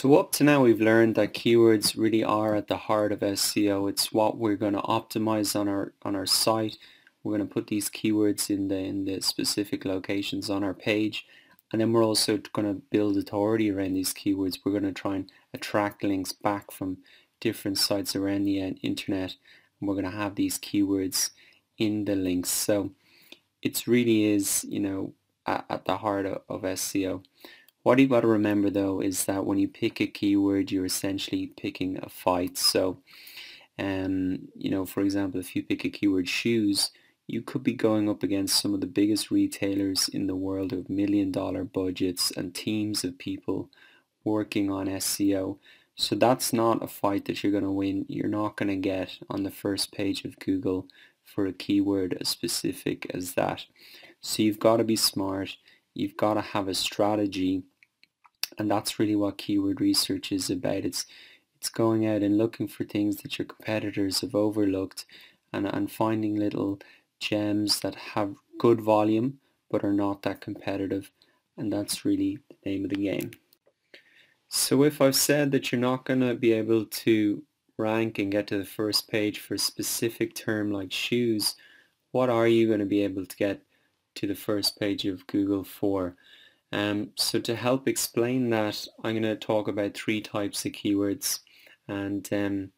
So up to now we've learned that keywords really are at the heart of SEO. It's what we're going to optimize on our on our site. We're going to put these keywords in the in the specific locations on our page and then we're also going to build authority around these keywords. We're going to try and attract links back from different sites around the uh, internet and we're going to have these keywords in the links. So it really is, you know, at, at the heart of, of SEO. What you got to remember though is that when you pick a keyword, you're essentially picking a fight. So, um, you know, for example, if you pick a keyword shoes, you could be going up against some of the biggest retailers in the world with million dollar budgets and teams of people working on SEO. So that's not a fight that you're going to win. You're not going to get on the first page of Google for a keyword as specific as that. So you've got to be smart. You've got to have a strategy and that's really what keyword research is about. It's it's going out and looking for things that your competitors have overlooked and, and finding little gems that have good volume but are not that competitive and that's really the name of the game. So if I've said that you're not going to be able to rank and get to the first page for a specific term like shoes, what are you going to be able to get to the first page of Google for? Um, so to help explain that, I'm going to talk about three types of keywords and um,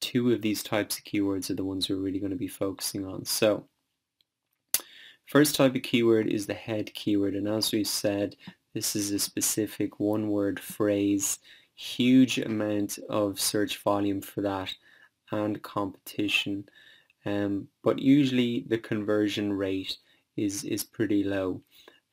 two of these types of keywords are the ones we're really going to be focusing on. So first type of keyword is the head keyword and as we said, this is a specific one-word phrase, huge amount of search volume for that and competition. Um, but usually the conversion rate is, is pretty low.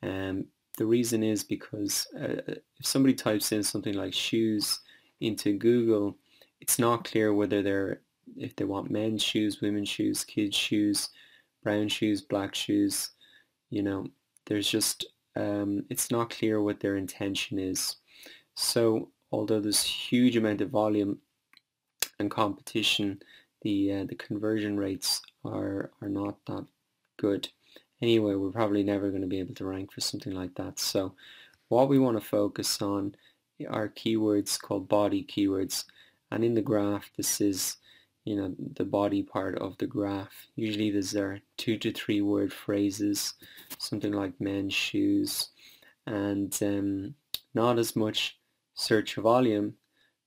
Um, the reason is because uh, if somebody types in something like shoes into Google, it's not clear whether they're if they want men's shoes, women's shoes, kids shoes, brown shoes, black shoes. You know, there's just um, it's not clear what their intention is. So although there's huge amount of volume and competition, the uh, the conversion rates are are not that good anyway, we're probably never going to be able to rank for something like that. So what we want to focus on are keywords called body keywords. And in the graph, this is, you know, the body part of the graph. Usually these are two to three word phrases, something like men's shoes, and um, not as much search volume,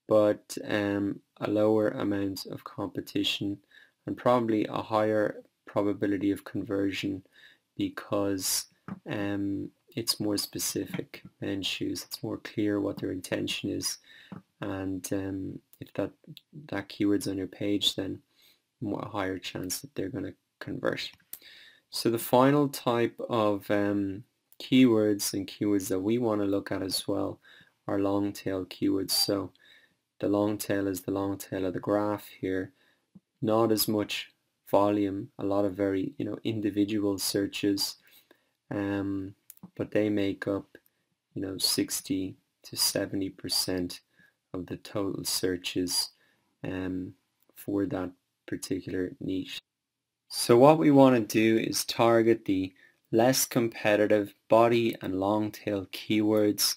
but um, a lower amount of competition and probably a higher probability of conversion because um, it's more specific men's shoes. It's more clear what their intention is, and um, if that that keyword's on your page, then more higher chance that they're going to convert. So the final type of um, keywords and keywords that we want to look at as well are long tail keywords. So the long tail is the long tail of the graph here. Not as much volume, a lot of very, you know, individual searches, um, but they make up, you know, 60 to 70% of the total searches um, for that particular niche. So what we want to do is target the less competitive body and long tail keywords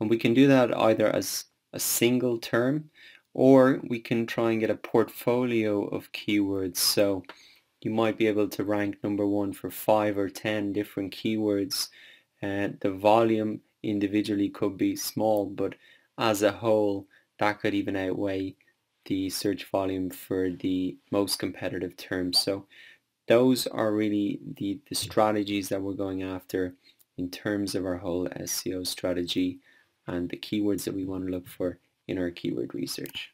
and we can do that either as a single term or we can try and get a portfolio of keywords. So you might be able to rank number one for five or ten different keywords. And the volume individually could be small, but as a whole, that could even outweigh the search volume for the most competitive terms. So those are really the, the strategies that we're going after in terms of our whole SEO strategy and the keywords that we want to look for in our keyword research.